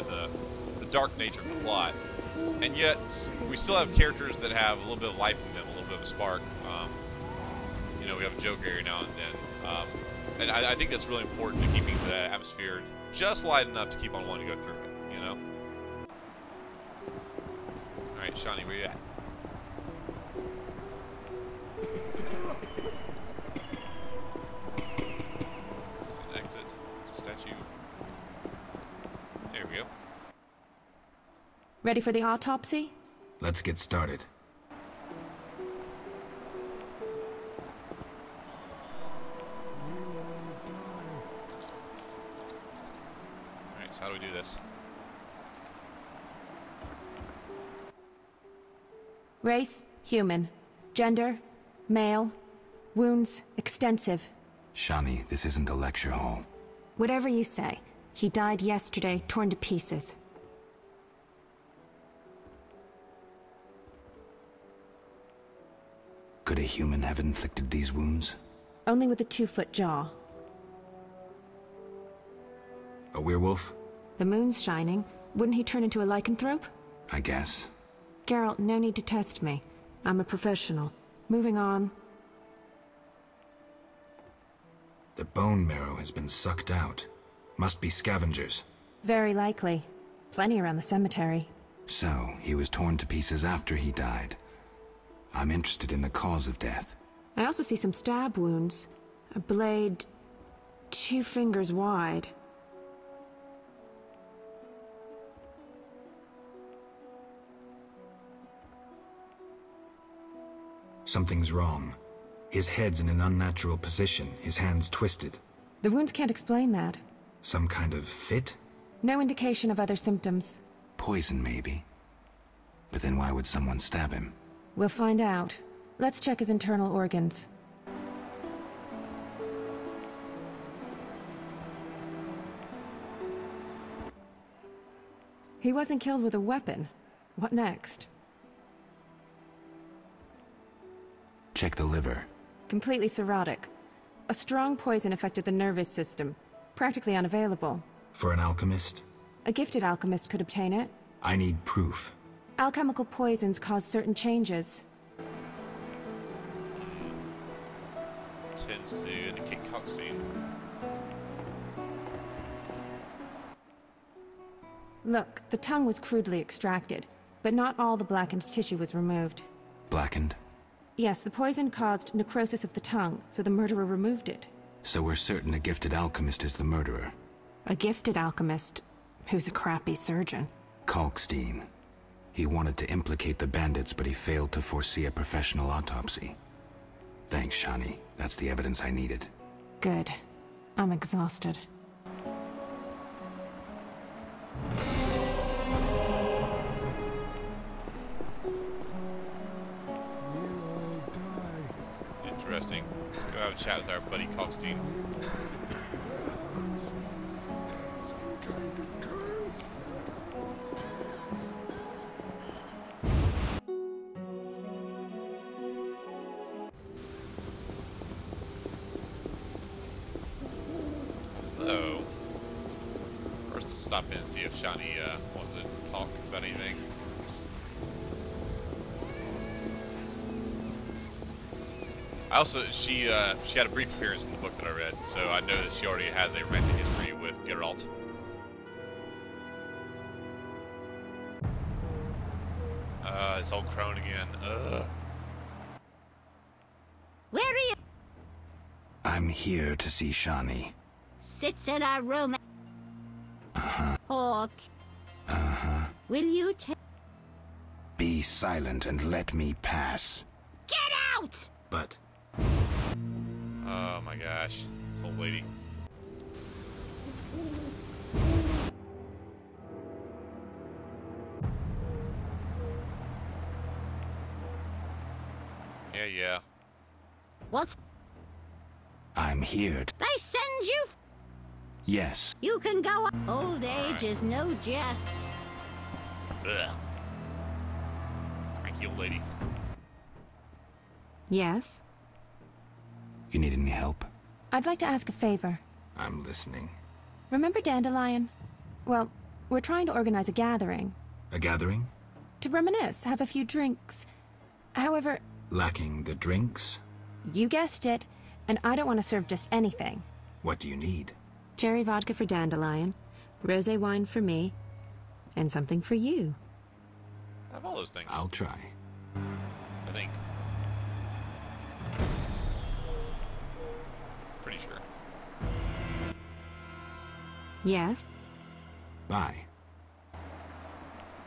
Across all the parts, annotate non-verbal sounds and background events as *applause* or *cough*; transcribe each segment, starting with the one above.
of the the dark nature of the plot, and yet we still have characters that have a little bit of life in them, a little bit of a spark. Um, you know, we have a joke every now and then, um, and I, I think that's really important to keeping the atmosphere just light enough to keep on wanting to go through it. You know. All right, Shani, where you at? Ready for the autopsy? Let's get started. Alright, so how do we do this? Race, human. Gender, male. Wounds, extensive. Shani, this isn't a lecture hall. Whatever you say. He died yesterday, torn to pieces. Could a human have inflicted these wounds? Only with a two-foot jaw. A werewolf? The moon's shining. Wouldn't he turn into a lycanthrope? I guess. Geralt, no need to test me. I'm a professional. Moving on. The bone marrow has been sucked out. Must be scavengers. Very likely. Plenty around the cemetery. So, he was torn to pieces after he died. I'm interested in the cause of death. I also see some stab wounds. A blade... two fingers wide. Something's wrong. His head's in an unnatural position, his hands twisted. The wounds can't explain that. Some kind of fit? No indication of other symptoms. Poison, maybe. But then why would someone stab him? We'll find out. Let's check his internal organs. He wasn't killed with a weapon. What next? Check the liver. Completely cirrhotic. A strong poison affected the nervous system. Practically unavailable. For an alchemist? A gifted alchemist could obtain it. I need proof. Alchemical poisons cause certain changes. Tends to indicate Coxine. Look, the tongue was crudely extracted, but not all the blackened tissue was removed. Blackened? Yes, the poison caused necrosis of the tongue, so the murderer removed it. So we're certain a gifted alchemist is the murderer. A gifted alchemist, who's a crappy surgeon. Kalkstein. He wanted to implicate the bandits, but he failed to foresee a professional autopsy. Thanks, Shani. That's the evidence I needed. Good. I'm exhausted. Interesting. Let's go have a chat with our buddy Kalkstein. I also she uh, she had a brief appearance in the book that I read, so I know that she already has a romantic history with Geralt. Uh, it's old crone again. Ugh. Where are you? I'm here to see Shani. Sits in our room. Uh-huh. Hawk, Uh-huh. will you take... Be silent and let me pass. Get out! But Oh my gosh, this old lady. Yeah, yeah. What's... I'm here to... They send you... Yes. You can go... Old age is no jest. Ugh. Cranky old lady. Yes? You need any help? I'd like to ask a favor. I'm listening. Remember Dandelion? Well, We're trying to organize a gathering. A gathering? To reminisce, have a few drinks. However, Lacking the drinks? you guessed it, and I don't want to serve just anything. What do you need? Cherry vodka for Dandelion, rosé wine for me, and something for you. I have all those things. I'll try. I think. Yes? Bye.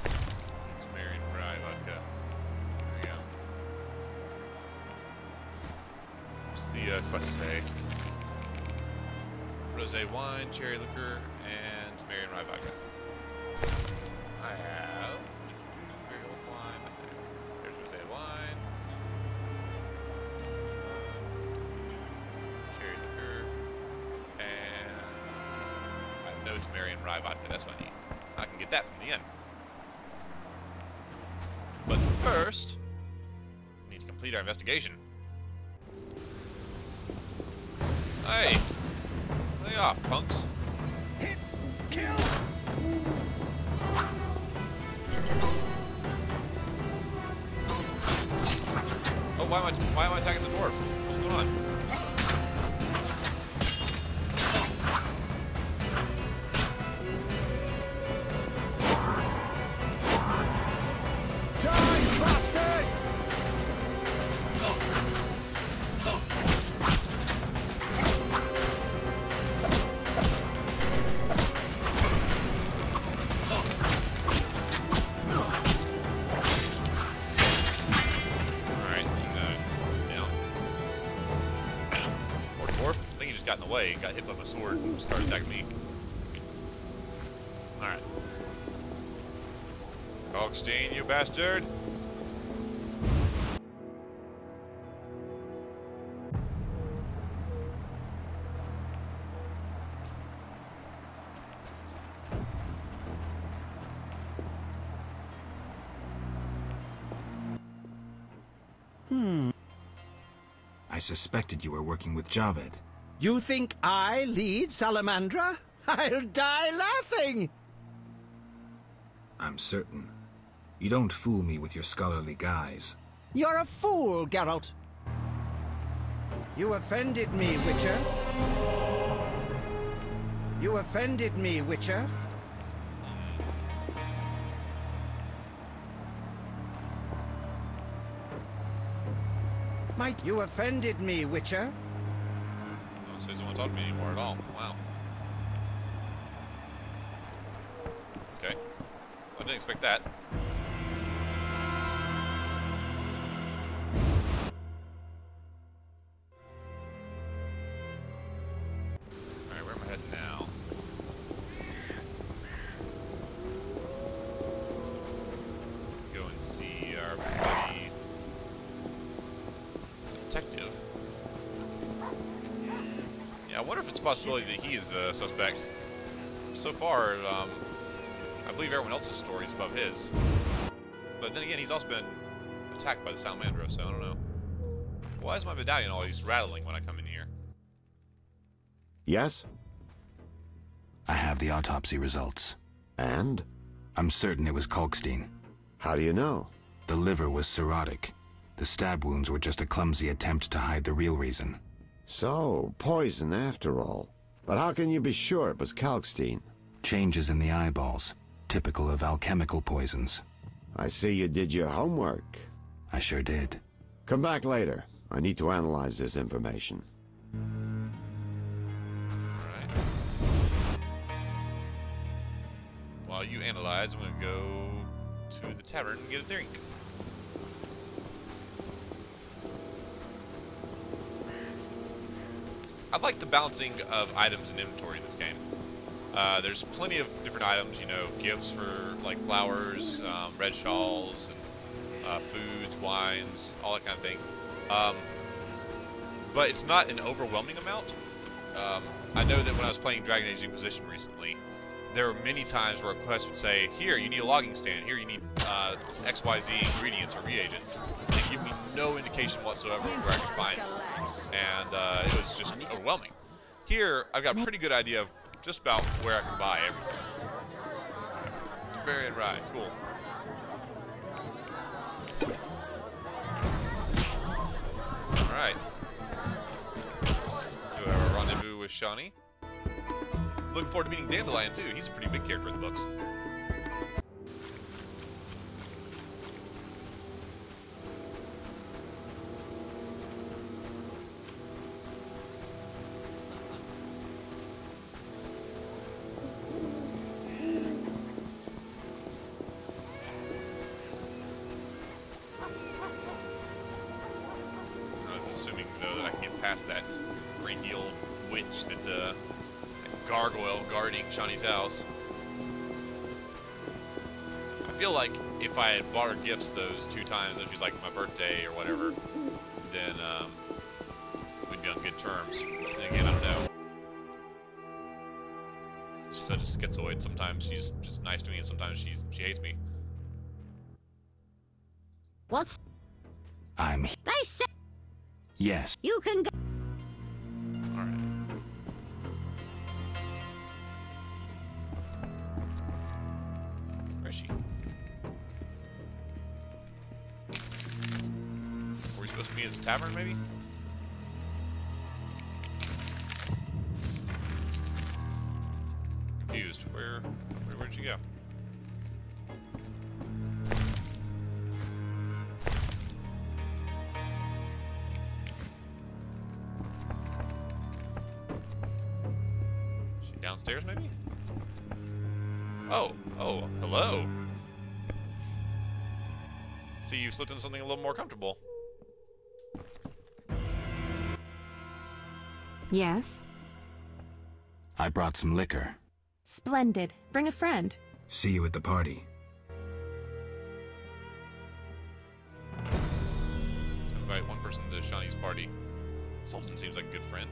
It's Marion Rye vodka. There we go. What's the uh, quest say? Rosé wine, cherry liquor, and Marion Rye vodka. Our investigation. Hey! Lay off, punks. Oh, why am I why am I attacking the dwarf? What's going on? Just got hit by my sword and started attacking me. Alright. Augustine, you bastard! Hmm. I suspected you were working with Javed. You think I lead Salamandra? *laughs* I'll die laughing! I'm certain. You don't fool me with your scholarly guise. You're a fool, Geralt. You offended me, Witcher. You offended me, Witcher. Might you offended me, Witcher? So he doesn't want to talk to me anymore at all. Wow. Okay. I didn't expect that. Alright, where am I heading now? Go and see our detective. Yeah, I wonder if it's a possibility that he is a suspect. So far, um, I believe everyone else's story is above his. But then again, he's also been attacked by the Salamandra, so I don't know. Why is my medallion always rattling when I come in here? Yes? I have the autopsy results. And? I'm certain it was Kalkstein. How do you know? The liver was cirrhotic. The stab wounds were just a clumsy attempt to hide the real reason. So, poison after all. But how can you be sure it was Kalkstein? Changes in the eyeballs, typical of alchemical poisons. I see you did your homework. I sure did. Come back later. I need to analyze this information. Alright. While you analyze, I'm gonna go to the tavern and get a drink. I like the balancing of items and inventory in this game. Uh, there's plenty of different items, you know, gifts for like flowers, um, red shawls, and uh, foods, wines, all that kind of thing. Um, but it's not an overwhelming amount. Um, I know that when I was playing Dragon Age Inquisition recently, there were many times where a quest would say, "Here, you need a logging stand. Here, you need uh, X, Y, Z ingredients or reagents," and give me no indication whatsoever of where I could find it, and uh, it was just overwhelming. Here, I've got a pretty good idea of just about where I can buy everything. barbarian ride. Cool. All right. Do a rendezvous with Shani. Looking forward to meeting Dandelion too. He's a pretty big character in the books. Assuming though that I can get past that freaky old witch that uh, that gargoyle guarding Shani's house. I feel like if I had bought her gifts those two times, if she's like my birthday or whatever, then um, we'd be on good terms. But again, I don't know. She's such a schizoid. Sometimes she's just nice to me, and sometimes she's she hates me. What's Yes. You can go. All right. Where is she? Were we supposed to be at the tavern, maybe? Confused. Where, where where'd she go? Downstairs, maybe? Oh, oh, hello. See, you slipped into something a little more comfortable. Yes? I brought some liquor. Splendid. Bring a friend. See you at the party. Invite one person to Shani's party. Zoltan seems like a good friend.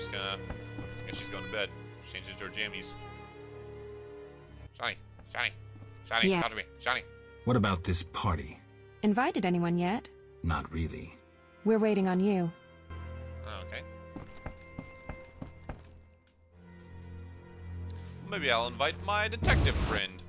She's gonna. I guess she's going to bed. She's changing into her jammies. Shani, Shani, Shani, Yeah. talk to me, Shani. What about this party? Invited anyone yet? Not really. We're waiting on you. Oh, okay. Maybe I'll invite my detective friend.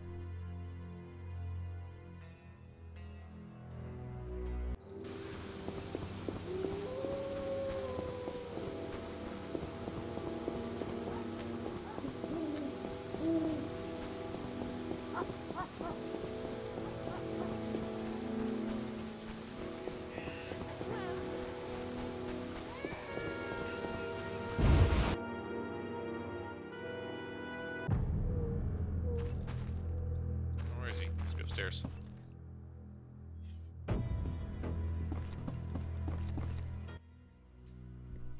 Upstairs.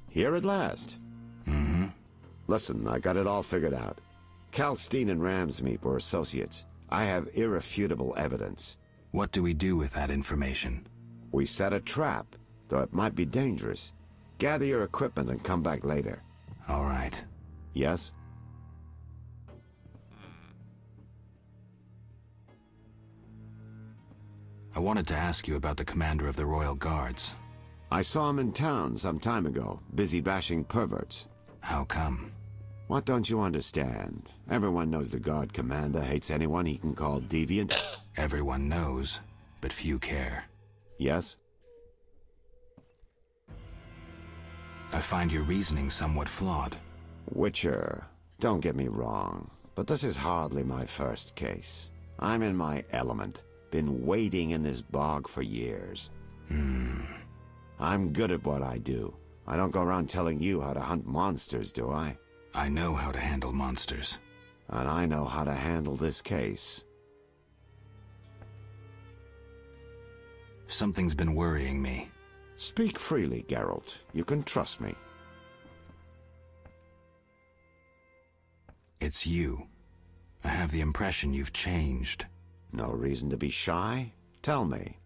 Here at last. Mm-hmm. Listen, I got it all figured out. Kalkstein and Ramsmeep were associates. I have irrefutable evidence. What do we do with that information? We set a trap, though it might be dangerous. Gather your equipment and come back later. All right. Yes? Wanted to ask you about the commander of the Royal Guards. I saw him in town some time ago, busy bashing perverts. How come? What don't you understand? Everyone knows the guard commander hates anyone he can call deviant. *coughs* Everyone knows, but few care. yes? I find your reasoning somewhat flawed. Witcher, don't get me wrong, but this is hardly my first case. I'm in my element. Been wading in this bog for years. Hmm. I'm good at what I do. I don't go around telling you how to hunt monsters, do I? I know how to handle monsters. And I know how to handle this case. Something's been worrying me. Speak freely, Geralt. You can trust me. It's you. I have the impression you've changed. No reason to be shy? Tell me.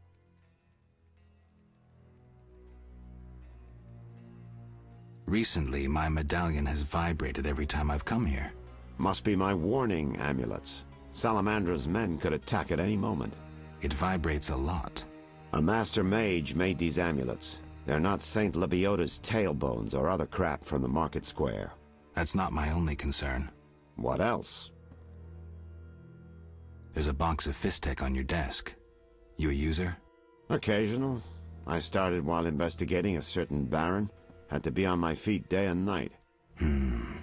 Recently, my medallion has vibrated every time I've come here. Must be my warning amulets. Salamandra's men could attack at any moment. It vibrates a lot. A master mage made these amulets. They're not Saint Lebioda's tailbones or other crap from the market square. That's not my only concern. What else? There's a box of Fisstech on your desk. You a user? Occasional. I started while investigating a certain Baron. Had to be on my feet day and night. Hmm.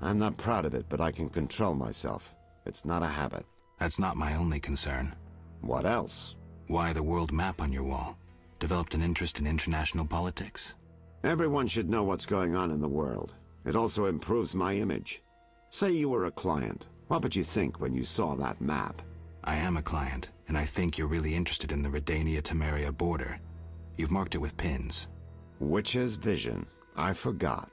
I'm not proud of it, but I can control myself. It's not a habit. That's not my only concern. What else? Why the world map on your wall? Developed an interest in international politics? Everyone should know what's going on in the world. It also improves my image. Say you were a client. What would you think when you saw that map? I am a client, and I think you're really interested in the Redania-Temeria border. You've marked it with pins. Witch's vision. I forgot.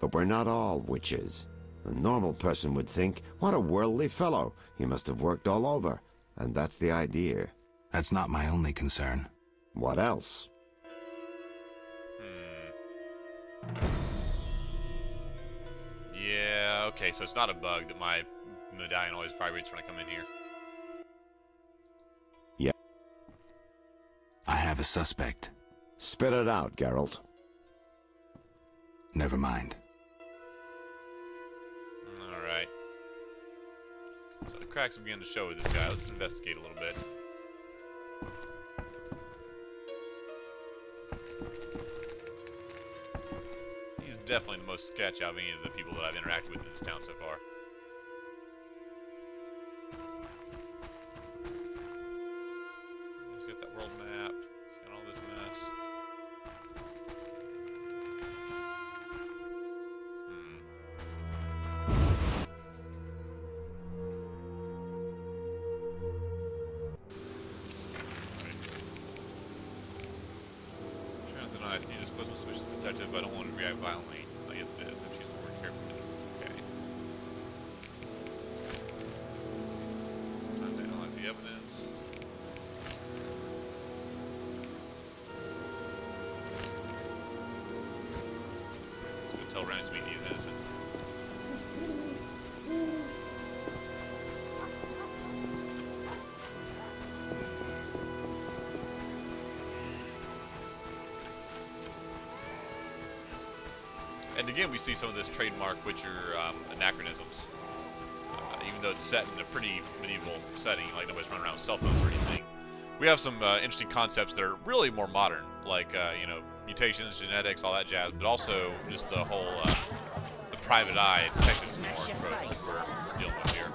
But we're not all witches. A normal person would think, what a worldly fellow. He must have worked all over. And that's the idea. That's not my only concern. What else? Hmm. Yeah, okay, so it's not a bug that my medallion always vibrates when I come in here. Yeah. I have a suspect. Spit it out, Geralt. Never mind. Alright. So the cracks are beginning to show with this guy. Let's investigate a little bit. He's definitely the most sketch out of any of the people that I've interacted with in this town so far. Violently. And again, we see some of this trademark Witcher um, anachronisms. Uh, even though it's set in a pretty medieval setting, like nobody's running around with cell phones or anything. We have some uh, interesting concepts that are really more modern, like uh, you know mutations, genetics, all that jazz, but also just the whole uh, the private eye detective more we're, we're dealing with here.